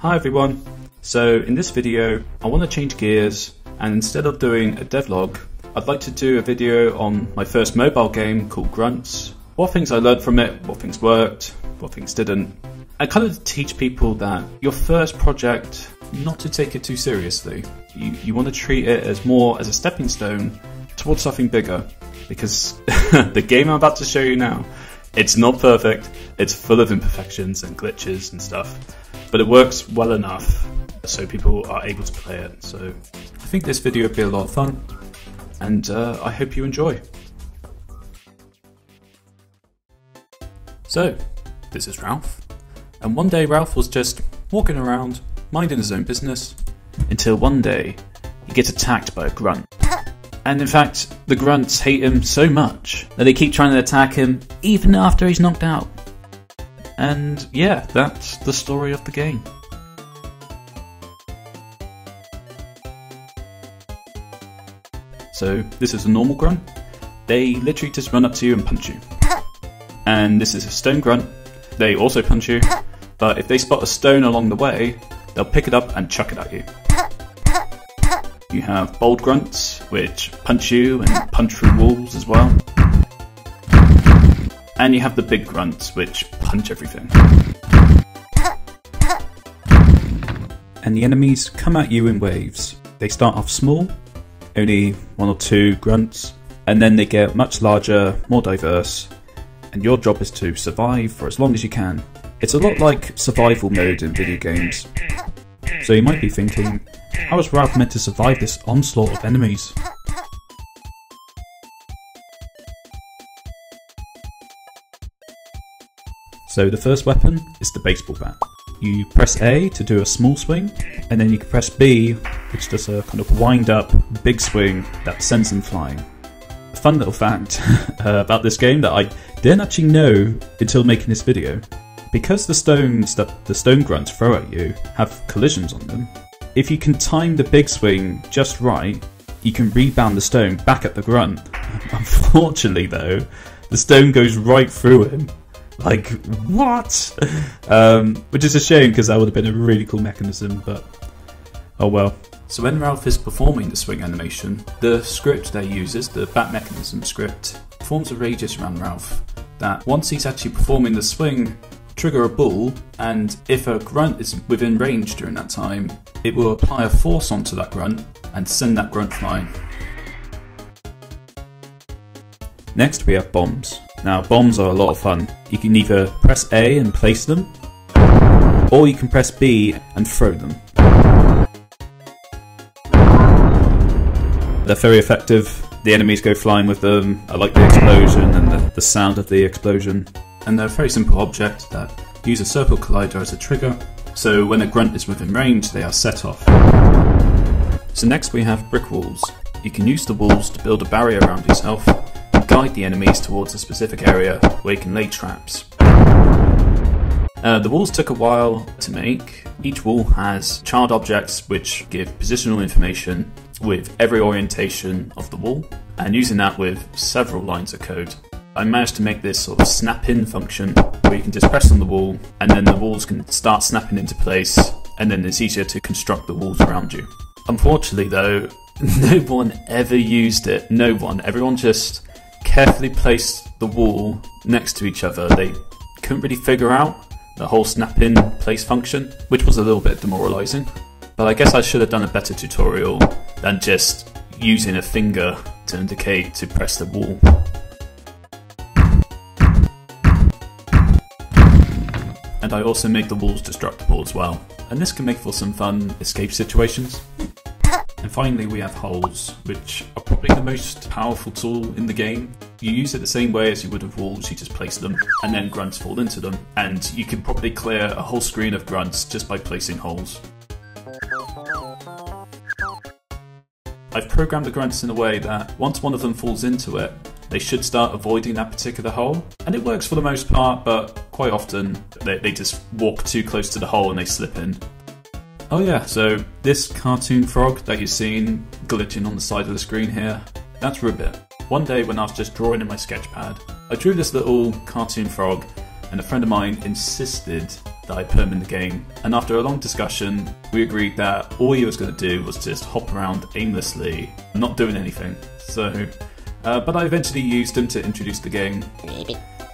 Hi everyone. So in this video, I want to change gears and instead of doing a devlog, I'd like to do a video on my first mobile game called Grunts. What things I learned from it, what things worked, what things didn't. I kind of teach people that your first project, not to take it too seriously. You, you want to treat it as more as a stepping stone towards something bigger. Because the game I'm about to show you now, it's not perfect, it's full of imperfections and glitches and stuff, but it works well enough so people are able to play it. So I think this video will be a lot of fun, and uh, I hope you enjoy. So, this is Ralph, and one day Ralph was just walking around, minding his own business, until one day he gets attacked by a grunt. And in fact, the grunts hate him so much that they keep trying to attack him even after he's knocked out. And yeah, that's the story of the game. So this is a normal grunt. They literally just run up to you and punch you. And this is a stone grunt. They also punch you, but if they spot a stone along the way, they'll pick it up and chuck it at you. You have bold grunts, which punch you and punch through walls as well. And you have the big grunts, which punch everything. And the enemies come at you in waves. They start off small, only one or two grunts, and then they get much larger, more diverse, and your job is to survive for as long as you can. It's a lot like survival mode in video games. So you might be thinking, how is Ralph meant to survive this onslaught of enemies? So the first weapon is the baseball bat. You press A to do a small swing, and then you can press B, which does a kind of wind up big swing that sends them flying. A fun little fact uh, about this game that I didn't actually know until making this video. Because the stones that the stone grunts throw at you have collisions on them, if you can time the big swing just right, you can rebound the stone back at the grunt. Unfortunately, though, the stone goes right through him like, what? Um, which is a shame because that would have been a really cool mechanism, but oh well. So when Ralph is performing the swing animation, the script they uses, the bat mechanism script, forms a radius around Ralph that once he's actually performing the swing, trigger a bool, and if a grunt is within range during that time, it will apply a force onto that grunt and send that grunt flying. Next we have bombs. Now, bombs are a lot of fun. You can either press A and place them, or you can press B and throw them. They're very effective. The enemies go flying with them. I like the explosion and the, the sound of the explosion. And they're a very simple object that use a circle collider as a trigger, so when a grunt is within range, they are set off. So next we have brick walls. You can use the walls to build a barrier around yourself guide the enemies towards a specific area where you can lay traps. Uh, the walls took a while to make. Each wall has child objects which give positional information with every orientation of the wall, and using that with several lines of code. I managed to make this sort of snap in function where you can just press on the wall and then the walls can start snapping into place, and then it's easier to construct the walls around you. Unfortunately, though, no one ever used it. No one. Everyone just carefully placed the wall next to each other, they couldn't really figure out the whole snap in place function, which was a little bit demoralizing. But I guess I should have done a better tutorial than just using a finger to indicate to press the wall. And I also made the walls destructible as well, and this can make for some fun escape situations. And finally we have holes, which are probably the most powerful tool in the game. You use it the same way as you would with walls, you just place them, and then grunts fall into them. And you can probably clear a whole screen of grunts just by placing holes. I've programmed the grunts in a way that once one of them falls into it, they should start avoiding that particular hole. And it works for the most part, but quite often they, they just walk too close to the hole and they slip in. Oh yeah, so this cartoon frog that you're seeing glitching on the side of the screen here, that's Ribbet. One day when I was just drawing in my sketchpad, I drew this little cartoon frog and a friend of mine insisted that I put him in the game. And after a long discussion, we agreed that all he was going to do was just hop around aimlessly, not doing anything. So, uh, but I eventually used him to introduce the game.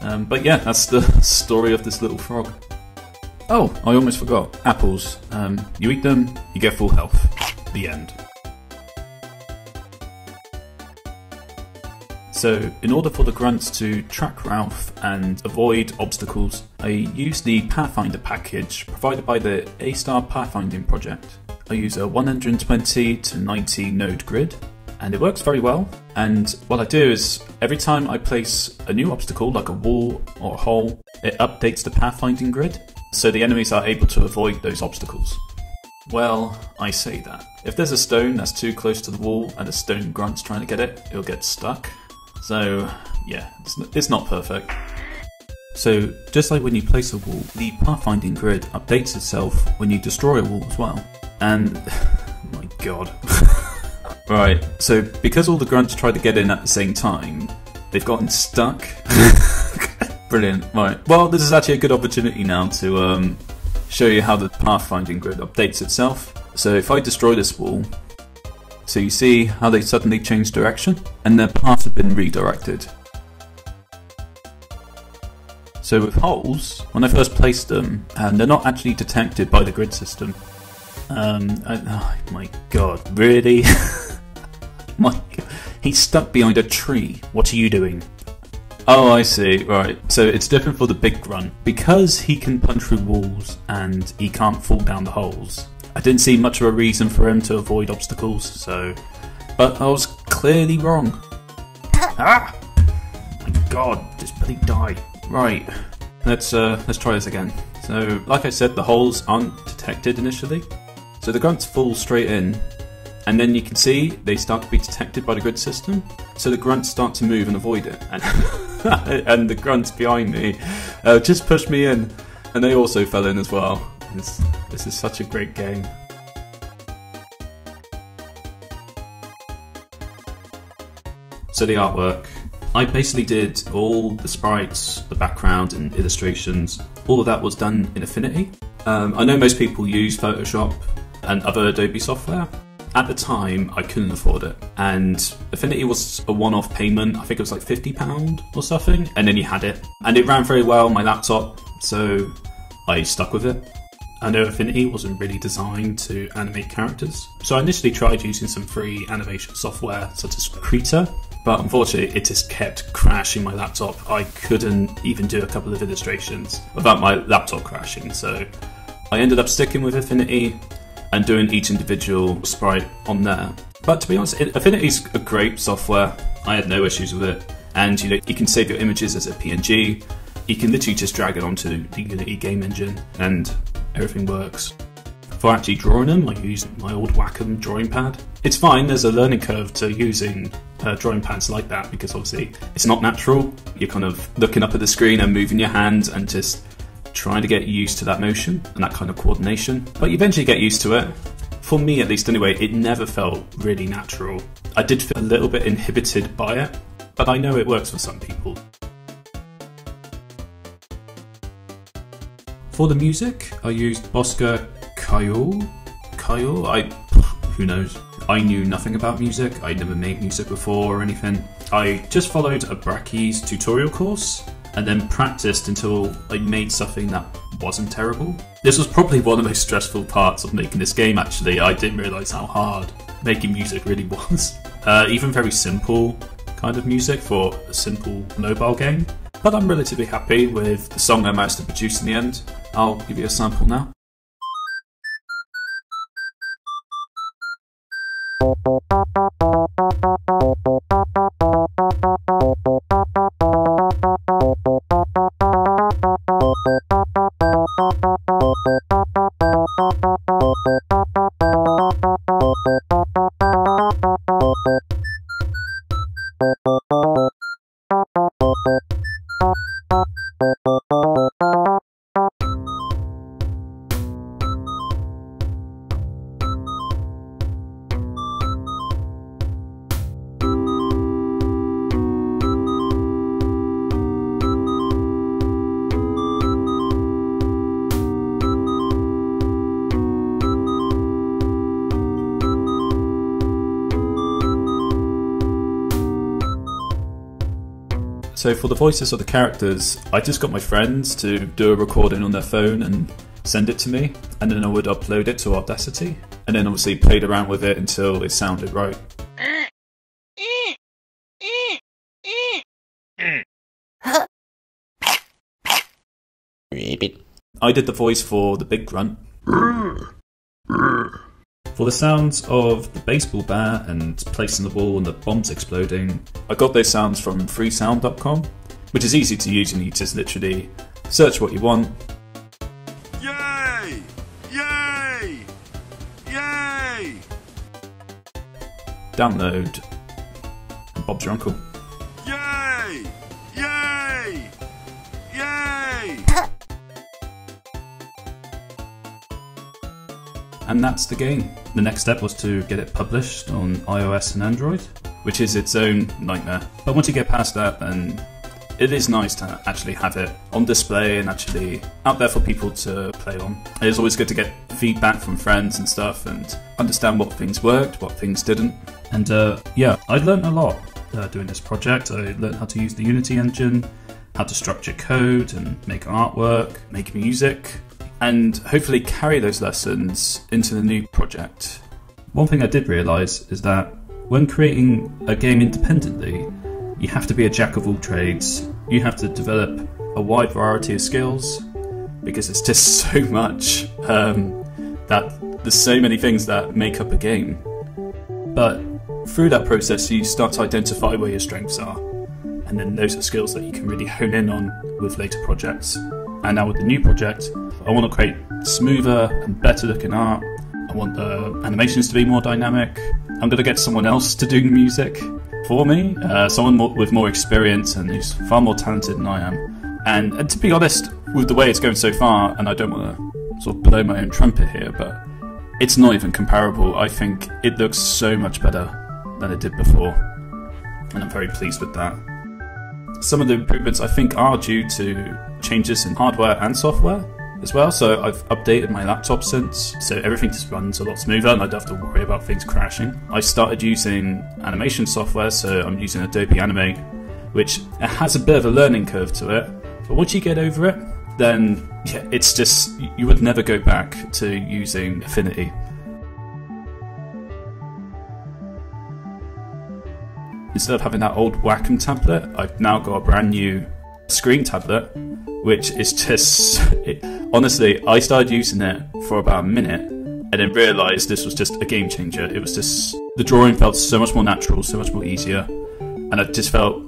Um, but yeah, that's the story of this little frog. Oh, I almost forgot. Apples. Um, you eat them, you get full health. The end. So, in order for the grunts to track Ralph and avoid obstacles, I use the Pathfinder package provided by the A Star Pathfinding project. I use a 120 to 90 node grid, and it works very well. And what I do is every time I place a new obstacle, like a wall or a hole, it updates the pathfinding grid, so the enemies are able to avoid those obstacles. Well, I say that. If there's a stone that's too close to the wall and a stone grunt's trying to get it, it'll get stuck. So, yeah, it's, not perfect. So, just like when you place a wall, the pathfinding grid updates itself when you destroy a wall as well. And, my god. right, so because all the grunts tried to get in at the same time, they've gotten stuck. Brilliant. Right. Well, this is actually a good opportunity now to um, show you how the pathfinding grid updates itself. So if I destroy this wall, so you see how they suddenly change direction and their paths have been redirected. So with holes, when I first placed them, and they're not actually detected by the grid system. Um, I, oh my god, really? my. He's stuck behind a tree. What are you doing? Oh, I see. Right. So it's different for the big grunt. Because he can punch through walls and he can't fall down the holes, I didn't see much of a reason for him to avoid obstacles, so. But I was clearly wrong. ah! My god, just bloody die. Right. Let's uh let's try this again. So like I said, the holes aren't detected initially. So the grunts fall straight in, and then you can see they start to be detected by the grid system. So the grunts start to move and avoid it. And, and the grunts behind me uh, just pushed me in, and they also fell in as well. This, this is such a great game. So the artwork. I basically did all the sprites, the background and illustrations. All of that was done in Affinity. Um, I know most people use Photoshop and other Adobe software. At the time, I couldn't afford it, and Affinity was a one-off payment. I think it was like fifty pound or something, and then you had it, and it ran very well on my laptop, so I stuck with it. I know Affinity wasn't really designed to animate characters, so I initially tried using some free animation software such as Krita, but unfortunately it just kept crashing my laptop. I couldn't even do a couple of illustrations without my laptop crashing, so I ended up sticking with Affinity and doing each individual sprite on there. But to be honest, Affinity's a great software. I had no issues with it, and you know you can save your images as a PNG. You can literally just drag it onto the Unity game engine, and everything works. For actually drawing them, I use my old Wacom drawing pad. It's fine, there's a learning curve to using uh, drawing pads like that because obviously it's not natural. You're kind of looking up at the screen and moving your hands and just trying to get used to that motion and that kind of coordination. But you eventually get used to it. For me, at least anyway, it never felt really natural. I did feel a little bit inhibited by it, but I know it works for some people. For the music, I used Bosca Kyle. Kyle? I. who knows? I knew nothing about music, I'd never made music before or anything. I just followed a Brackeys tutorial course and then practiced until I made something that wasn't terrible. This was probably one of the most stressful parts of making this game actually. I didn't realise how hard making music really was. Uh, even very simple kind of music for a simple mobile game. But I'm relatively happy with the song I managed to produce in the end. I'll give you a sample now. So for the voices of the characters, I just got my friends to do a recording on their phone and send it to me, and then I would upload it to Audacity, and then obviously played around with it until it sounded right. I did the voice for the big grunt. For the sounds of the baseball bat and placing the ball and the bombs exploding, I got those sounds from freesound.com, which is easy to use and you just literally search what you want. Yay! Yay! Yay! Download, and Bob's your uncle. Yay! Yay! Yay! And that's the game. The next step was to get it published on iOS and Android, which is its own nightmare. But once you get past that, then it is nice to actually have it on display and actually out there for people to play on. It is always good to get feedback from friends and stuff and understand what things worked, what things didn't. And uh, yeah, I learned a lot uh, doing this project. I learned how to use the Unity engine, how to structure code and make artwork, make music, and hopefully carry those lessons into the new project. One thing I did realise is that when creating a game independently, you have to be a jack of all trades. You have to develop a wide variety of skills because it's just so much um, that there's so many things that make up a game. But through that process, you start to identify where your strengths are, and then those are skills that you can really hone in on with later projects. And now with the new project, I want to create smoother and better looking art. I want the animations to be more dynamic. I'm going to get someone else to do the music for me, uh, someone more, with more experience and who's far more talented than I am. And, and to be honest, with the way it's going so far, and I don't want to sort of blow my own trumpet here, but it's not even comparable. I think it looks so much better than it did before, and I'm very pleased with that. Some of the improvements I think are due to changes in hardware and software as well. So I've updated my laptop since, so everything just runs a lot smoother and I don't have to worry about things crashing. I started using animation software, so I'm using Adobe Animate, which has a bit of a learning curve to it. But once you get over it, then yeah, it's just you would never go back to using Affinity. Instead of having that old Wacom tablet, I've now got a brand new screen tablet, which is just it, honestly, I started using it for about a minute and then realised this was just a game changer. It was just the drawing felt so much more natural, so much more easier, and I just felt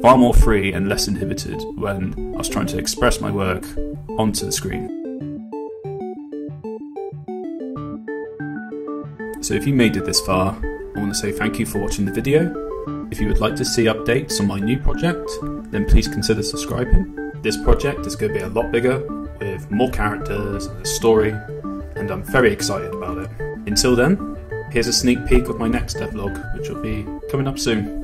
far more free and less inhibited when I was trying to express my work onto the screen. So if you made it this far, I want to say thank you for watching the video. If you would like to see updates on my new project, then please consider subscribing. This project is going to be a lot bigger, with more characters and a story, and I'm very excited about it. Until then, here's a sneak peek of my next devlog, which will be coming up soon.